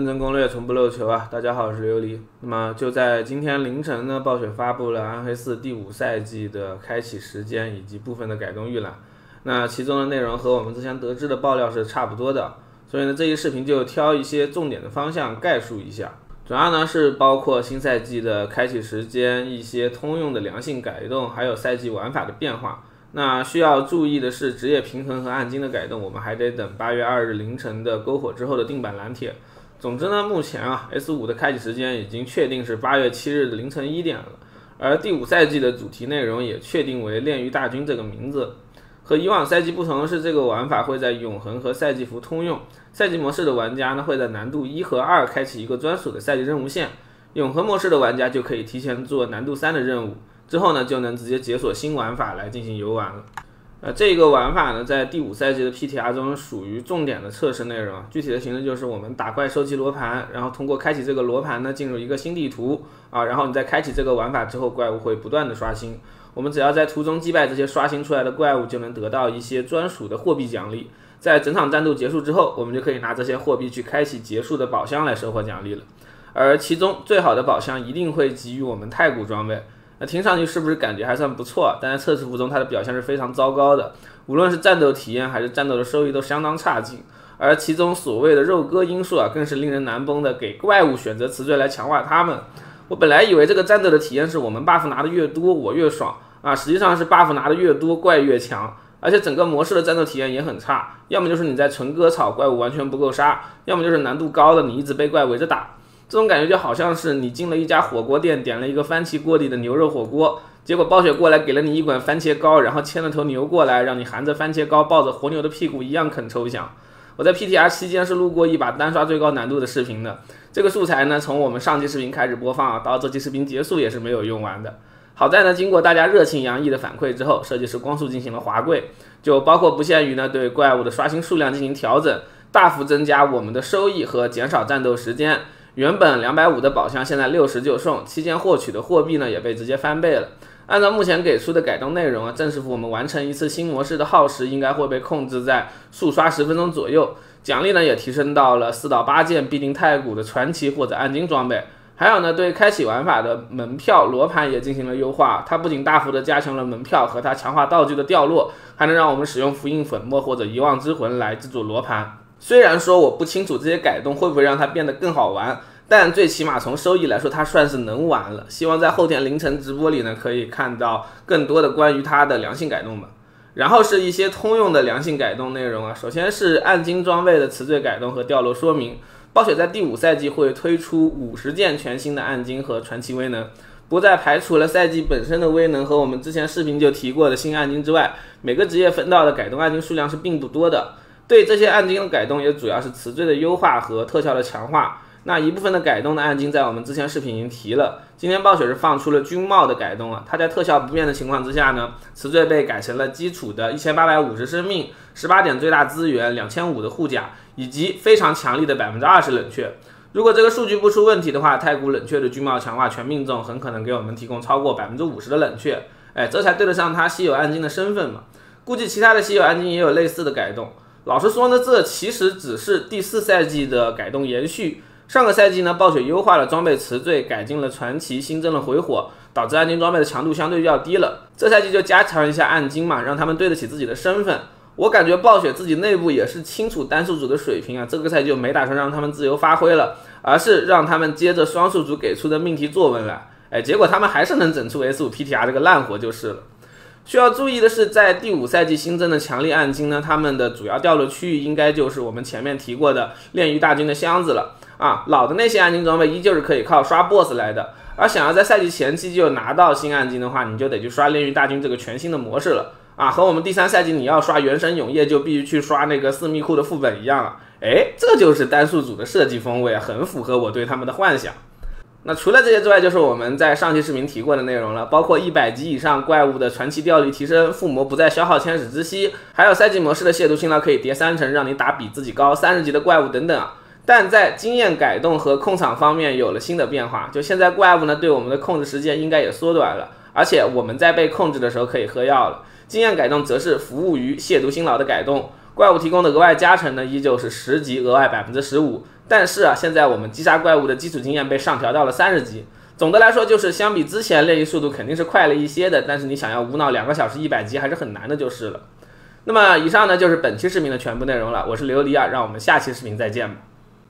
认真攻略从不漏球啊！大家好，我是琉璃。那么就在今天凌晨呢，暴雪发布了《暗黑四》第五赛季的开启时间以及部分的改动预览。那其中的内容和我们之前得知的爆料是差不多的，所以呢，这一视频就挑一些重点的方向概述一下。主要呢是包括新赛季的开启时间、一些通用的良性改动，还有赛季玩法的变化。那需要注意的是，职业平衡和暗金的改动，我们还得等八月二日凌晨的篝火之后的定版蓝帖。总之呢，目前啊，S 五的开启时间已经确定是八月七日的凌晨一点了，而第五赛季的主题内容也确定为“炼狱大军”这个名字。和以往赛季不同的是，这个玩法会在永恒和赛季服通用。赛季模式的玩家呢，会在难度一和二开启一个专属的赛季任务线；永恒模式的玩家就可以提前做难度三的任务，之后呢，就能直接解锁新玩法来进行游玩了。呃，这个玩法呢，在第五赛季的 PTR 中属于重点的测试内容。具体的形式就是我们打怪收集罗盘，然后通过开启这个罗盘呢，进入一个新地图啊，然后你在开启这个玩法之后，怪物会不断的刷新。我们只要在途中击败这些刷新出来的怪物，就能得到一些专属的货币奖励。在整场战斗结束之后，我们就可以拿这些货币去开启结束的宝箱来收获奖励了。而其中最好的宝箱一定会给予我们太古装备。那听上去是不是感觉还算不错？但在测试服中，它的表现是非常糟糕的，无论是战斗体验还是战斗的收益都相当差劲。而其中所谓的肉鸽因素啊，更是令人难崩的，给怪物选择词缀来强化它们。我本来以为这个战斗的体验是我们 buff 拿的越多我越爽啊，实际上是 buff 拿的越多怪越强，而且整个模式的战斗体验也很差，要么就是你在纯割草怪物完全不够杀，要么就是难度高的你一直被怪围着打。这种感觉就好像是你进了一家火锅店，点了一个番茄锅底的牛肉火锅，结果暴雪过来给了你一管番茄膏，然后牵了头牛过来，让你含着番茄膏抱着活牛的屁股一样啃抽象。我在 PTR 期间是录过一把单刷最高难度的视频的，这个素材呢，从我们上期视频开始播放啊到这期视频结束也是没有用完的。好在呢，经过大家热情洋溢的反馈之后，设计师光速进行了滑跪，就包括不限于呢对怪物的刷新数量进行调整，大幅增加我们的收益和减少战斗时间。原本两百五的宝箱，现在六十就送。期间获取的货币呢，也被直接翻倍了。按照目前给出的改动内容啊，正式服我们完成一次新模式的耗时应该会被控制在速刷十分钟左右。奖励呢也提升到了四到八件必定太古的传奇或者暗金装备。还有呢，对开启玩法的门票罗盘也进行了优化。它不仅大幅的加强了门票和它强化道具的掉落，还能让我们使用符印粉末或者遗忘之魂来制作罗盘。虽然说我不清楚这些改动会不会让它变得更好玩，但最起码从收益来说，它算是能玩了。希望在后天凌晨直播里呢，可以看到更多的关于它的良性改动吧。然后是一些通用的良性改动内容啊，首先是暗金装备的词缀改动和掉落说明。暴雪在第五赛季会推出五十件全新的暗金和传奇威能，不再排除了赛季本身的威能和我们之前视频就提过的新暗金之外，每个职业分到的改动暗金数量是并不多的。对这些暗金的改动也主要是词缀的优化和特效的强化。那一部分的改动的暗金在我们之前视频已经提了。今天暴雪是放出了军帽的改动啊，它在特效不变的情况之下呢，词缀被改成了基础的一千八百五十生命、十八点最大资源、两千五的护甲以及非常强力的百分之二十冷却。如果这个数据不出问题的话，太古冷却的军帽强化全命中，很可能给我们提供超过百分之五十的冷却。哎，这才对得上它稀有暗金的身份嘛。估计其他的稀有暗金也有类似的改动。老实说呢，这其实只是第四赛季的改动延续。上个赛季呢，暴雪优化了装备词缀，改进了传奇，新增了回火，导致暗金装备的强度相对较低了。这赛季就加强一下暗金嘛，让他们对得起自己的身份。我感觉暴雪自己内部也是清楚单数组的水平啊，这个赛季就没打算让他们自由发挥了，而是让他们接着双数组给出的命题作文来。哎，结果他们还是能整出 S 五 PTR 这个烂活就是了。需要注意的是，在第五赛季新增的强力暗金呢，他们的主要掉落区域应该就是我们前面提过的炼狱大军的箱子了啊。老的那些暗金装备依旧是可以靠刷 BOSS 来的，而想要在赛季前期就拿到新暗金的话，你就得去刷炼狱大军这个全新的模式了啊。和我们第三赛季你要刷原神永夜就必须去刷那个四密库的副本一样了。哎，这就是单数组的设计风味，很符合我对他们的幻想。那除了这些之外，就是我们在上期视频提过的内容了，包括一百级以上怪物的传奇掉率提升，附魔不再消耗天使之息，还有赛季模式的亵渎辛劳可以叠三层，让你打比自己高三十级的怪物等等啊。但在经验改动和控场方面有了新的变化，就现在怪物呢对我们的控制时间应该也缩短了，而且我们在被控制的时候可以喝药了。经验改动则是服务于亵渎辛劳的改动，怪物提供的额外加成呢依旧是十级额外百分之十五。但是啊，现在我们击杀怪物的基础经验被上调到了三十级。总的来说，就是相比之前练习速度肯定是快了一些的，但是你想要无脑两个小时一百级还是很难的，就是了。那么以上呢就是本期视频的全部内容了，我是琉璃啊，让我们下期视频再见吧。